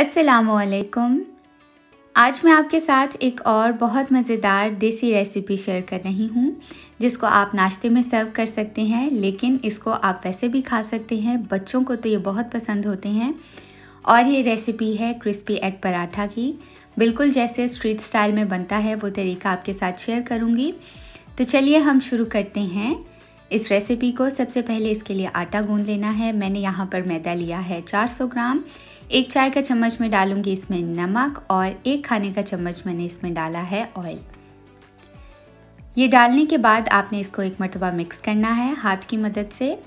असलकुम आज मैं आपके साथ एक और बहुत मज़ेदार देसी रेसिपी शेयर कर रही हूँ, जिसको आप नाश्ते में सर्व कर सकते हैं, लेकिन इसको आप वैसे भी खा सकते हैं। बच्चों को तो ये बहुत पसंद होते हैं। और ये रेसिपी है क्रिस्पी एग पराठा की। बिल्कुल जैसे स्ट्रीट स्टाइल में बनता है, वो तरीका आपके साथ शेयर करूँगी। तो चलिए हम शुरू करते हैं। इस रेसिपी को सबसे पहले इसके लिए आटा गूंद लेना है। मैंने यहाँ पर मैदा लिया है 400 ग्राम। एक चाय का चम्मच में डालूँगी इसमें नमक और एक खाने का चम्मच मैंने इसमें डाला है ऑयल ये डालने के बाद आपने इसको एक मरतबा मिक्स करना है हाथ की मदद से।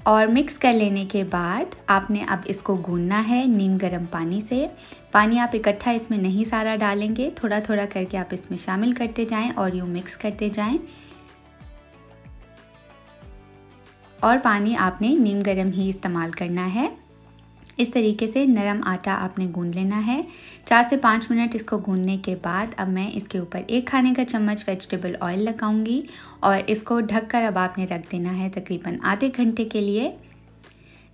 और मिक्स कर लेने के बाद आपने अब इसको गूंदना है नीम गर्म पानी से। पानी आप इकट्ठा इसमें नहीं सारा डालेंगे। थोड़ा थोड़ा करके आप इसमें शामिल करते जाएँ और यूँ मिक्स करते जाएँ। और पानी आपने नीम गर्म ही इस्तेमाल करना है। इस तरीके से नरम आटा आपने गूंद लेना है। चार से पाँच मिनट इसको गूंदने के बाद अब मैं इसके ऊपर एक खाने का चम्मच वेजिटेबल ऑयल लगाऊँगी और इसको ढककर अब आपने रख देना है तकरीबन आधे घंटे के लिए।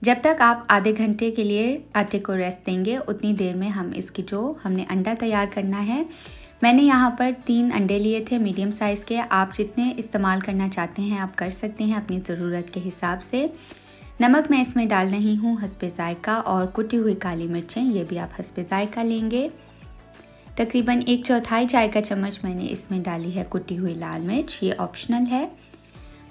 जब तक आप आधे घंटे के लिए आटे को रेस्ट देंगे, उतनी देर में हम इसकी जो हमने अंडा तैयार करना है मैंने यहाँ पर तीन अंडे लिए थे मीडियम साइज़ के। आप जितने इस्तेमाल करना चाहते हैं, आप कर सकते हैं अपनी ज़रूरत के हिसाब से। नमक मैं इसमें डाल रही हूँ हंसपे ज़ायका और कुटी हुई काली मिर्चें, ये भी आप हंसपे ज़ायका लेंगे। तकरीबन एक चौथाई चाय का चम्मच मैंने इसमें डाली है कुटी हुई लाल मिर्च, ये ऑप्शनल है।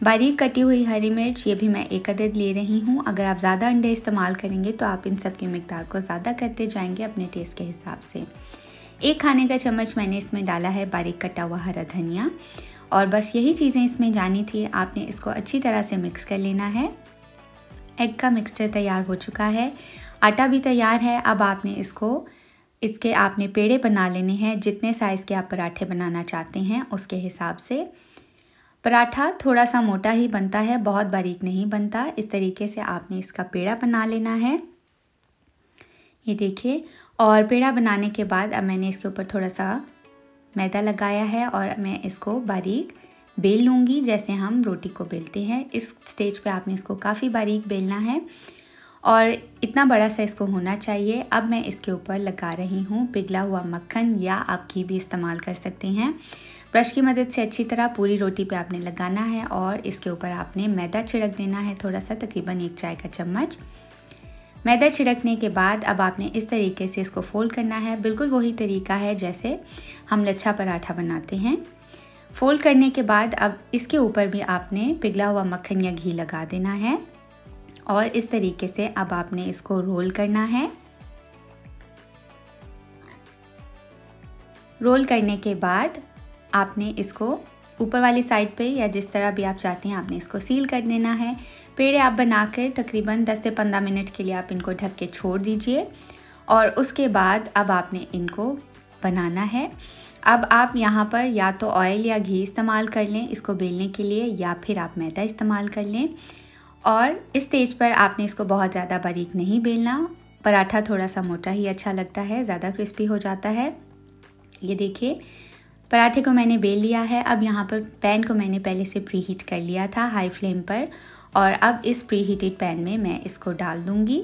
बारीक कटी हुई हरी मिर्च, ये भी मैं एक अदद ले रही हूँ। अगर आप ज़्यादा अंडे इस्तेमाल करेंगे तो आप इन सब की मकदार को ज़्यादा करते जाएँगे अपने टेस्ट के हिसाब से। एक खाने का चम्मच मैंने इसमें डाला है बारीक कटा हुआ हरा धनिया। और बस यही चीज़ें इसमें जानी थी। आपने इसको अच्छी तरह से मिक्स कर लेना है। एग का मिक्सचर तैयार हो चुका है। आटा भी तैयार है। अब आपने इसको, इसके आपने पेड़े बना लेने हैं। जितने साइज़ के आप पराठे बनाना चाहते हैं, उसके हिसाब से। पराठा थोड़ा सा मोटा ही बनता है, बहुत बारीक नहीं बनता। इस तरीके से आपने इसका पेड़ा बना लेना है। ये देखिए और पेड़ा बनाने के बाद अब मैंने इसके ऊपर थोड़ा सा मैदा लगाया है और मैं इसको बारीक बेल लूँगी, जैसे हम रोटी को बेलते हैं। इस स्टेज पे आपने इसको काफ़ी बारीक बेलना है और इतना बड़ा सा इसको होना चाहिए। अब मैं इसके ऊपर लगा रही हूँ पिघला हुआ मक्खन या आप घी भी इस्तेमाल कर सकते हैं। ब्रश की मदद से अच्छी तरह पूरी रोटी पे आपने लगाना है और इसके ऊपर आपने मैदा छिड़क देना है थोड़ा सा तकरीबन एक चाय का चम्मच। मैदा छिड़कने के बाद अब आपने इस तरीके से इसको फोल्ड करना है। बिल्कुल वही तरीका है जैसे हम लच्छा पराठा बनाते हैं। फोल्ड करने के बाद अब इसके ऊपर भी आपने पिघला हुआ मक्खन या घी लगा देना है और इस तरीके से अब आपने इसको रोल करना है। रोल करने के बाद आपने इसको ऊपर वाली साइड पे या जिस तरह भी आप चाहते हैं, आपने इसको सील कर देना है। पेड़े आप बनाकर तकरीबन 10 से 15 मिनट के लिए आप इनको ढक के छोड़ दीजिए और उसके बाद अब आपने इनको बनाना है। अब आप यहाँ पर या तो ऑयल या घी इस्तेमाल कर लें इसको बेलने के लिए या फिर आप मैदा इस्तेमाल कर लें। और इस स्टेज पर आपने इसको बहुत ज़्यादा बारीक नहीं बेलना, पराठा थोड़ा सा मोटा ही अच्छा लगता है, ज़्यादा क्रिस्पी हो जाता है। ये देखिए पराठे को मैंने बेल लिया है। अब यहाँ पर पैन को मैंने पहले से प्री हीट कर लिया था हाई फ्लेम पर और अब इस प्री हीटेड पैन में मैं इसको डाल दूँगी।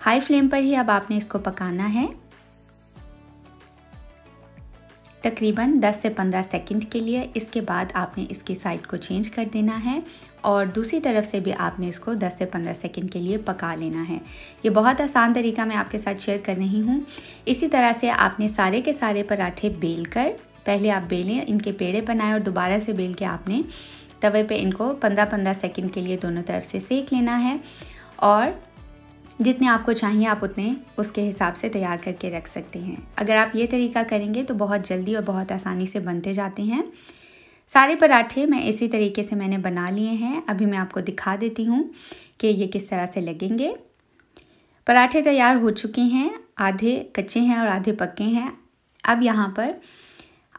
हाई फ्लेम पर ही अब आपने इसको पकाना है। तकरीबन 10 से 15 सेकंड के लिए इसके बाद आपने इसकी साइड को चेंज कर देना है और दूसरी तरफ़ से भी आपने इसको 10 से 15 सेकंड के लिए पका लेना है। ये बहुत आसान तरीका मैं आपके साथ शेयर कर रही हूँ। इसी तरह से आपने सारे के सारे पराठे बेल कर, पहले आप बेलें, इनके पेड़े बनाए और दोबारा से बेल के आपने तवे पे इनको 15-15 सेकंड के लिए दोनों तरफ़ से सेक लेना है। और जितने आपको चाहिए आप उतने उसके हिसाब से तैयार करके रख सकते हैं। अगर आप ये तरीका करेंगे तो बहुत जल्दी और बहुत आसानी से बनते जाते हैं। सारे पराठे मैं इसी तरीके से मैंने बना लिए हैं। अभी मैं आपको दिखा देती हूँ कि ये किस तरह से लगेंगे। पराठे तैयार हो चुके हैं, आधे कच्चे हैं और आधे पक्के हैं। अब यहाँ पर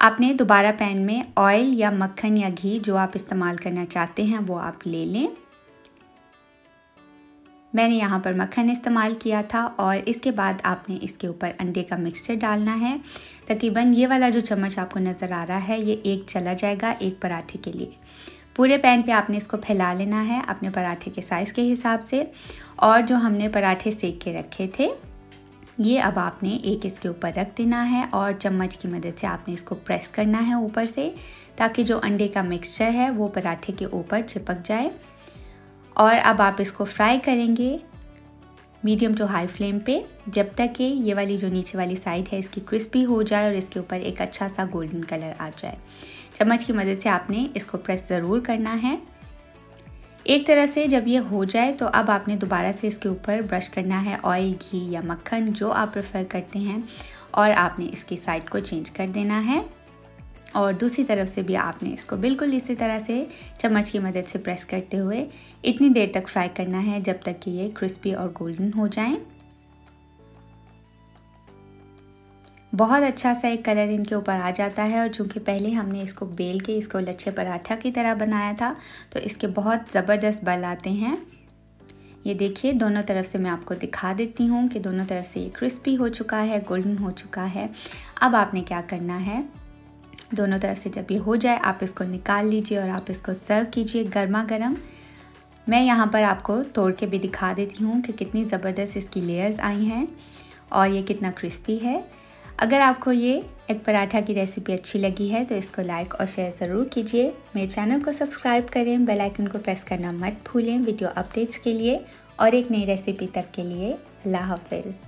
आपने दोबारा पैन में ऑयल या मक्खन या घी जो आप इस्तेमाल करना चाहते हैं वो आप ले लें। मैंने यहाँ पर मक्खन इस्तेमाल किया था और इसके बाद आपने इसके ऊपर अंडे का मिक्सचर डालना है। तकरीबन ये वाला जो चम्मच आपको नज़र आ रहा है, ये एक चला जाएगा एक पराठे के लिए। पूरे पैन पे आपने इसको फैला लेना है अपने पराठे के साइज़ के हिसाब से। और जो हमने पराठे सेक के रखे थे, ये अब आपने एक इसके ऊपर रख देना है और चम्मच की मदद से आपने इसको प्रेस करना है ऊपर से, ताकि जो अंडे का मिक्सचर है, वो पराठे के ऊपर चिपक जाए। और अब आप इसको फ्राई करेंगे मीडियम टू हाई फ्लेम पे, जब तक कि ये वाली जो नीचे वाली साइड है, इसकी क्रिस्पी हो जाए और इसके ऊपर एक अच्छा सा गोल्डन कलर आ जाए। चम्मच की मदद से आपने इसको प्रेस ज़रूर करना है। एक तरह से जब ये हो जाए तो अब आपने दोबारा से इसके ऊपर ब्रश करना है ऑयल घी या मक्खन, जो आप प्रेफर करते हैं, और आपने इसकी साइड को चेंज कर देना है। और दूसरी तरफ़ से भी आपने इसको बिल्कुल इसी तरह से चम्मच की मदद से प्रेस करते हुए इतनी देर तक फ्राई करना है जब तक कि ये क्रिस्पी और गोल्डन हो जाएँ। बहुत अच्छा सा एक कलर इनके ऊपर आ जाता है और चूँकि पहले हमने इसको बेल के, इसको लच्छे पराठा की तरह बनाया था तो इसके बहुत ज़बरदस्त बल आते हैं। ये देखिए, दोनों तरफ़ से मैं आपको दिखा देती हूँ कि दोनों तरफ़ से ये क्रिस्पी हो चुका है, गोल्डन हो चुका है। अब आपने क्या करना है? दोनों तरफ़ से जब ये हो जाए, आप इसको निकाल लीजिए और आप इसको सर्व कीजिए गर्मा गर्म मैं यहाँ पर आपको तोड़ के भी दिखा देती हूँ कि कितनी ज़बरदस्त इसकी लेयर्स आई हैं और ये कितना क्रिस्पी है। अगर आपको ये एक पराठा की रेसिपी अच्छी लगी है तो इसको लाइक और शेयर ज़रूर कीजिए। मेरे चैनल को सब्सक्राइब करें बेल आइकन को प्रेस करना मत भूलें वीडियो अपडेट्स के लिए और एक नई रेसिपी तक के लिए अल्लाह हाफिज़।